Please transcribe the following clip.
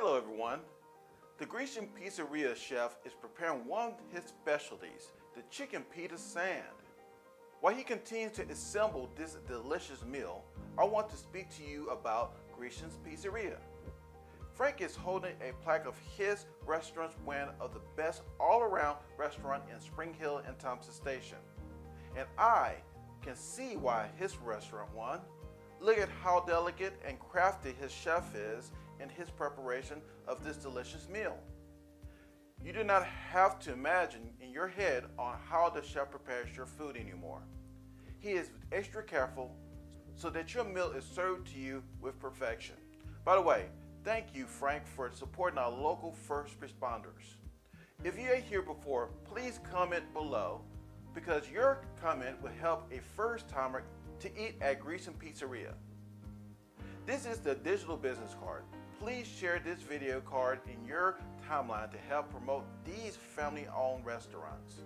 Hello everyone. The Grecian Pizzeria chef is preparing one of his specialties, the chicken pita sand. While he continues to assemble this delicious meal, I want to speak to you about Grecian's Pizzeria. Frank is holding a plaque of his restaurant's win of the best all-around restaurant in Spring Hill and Thompson Station. And I can see why his restaurant won. Look at how delicate and crafty his chef is in his preparation of this delicious meal. You do not have to imagine in your head on how the chef prepares your food anymore. He is extra careful so that your meal is served to you with perfection. By the way, thank you Frank for supporting our local first responders. If you ate here before, please comment below because your comment will help a first timer to eat at Grecian Pizzeria. This is the digital business card. Please share this video card in your timeline to help promote these family owned restaurants.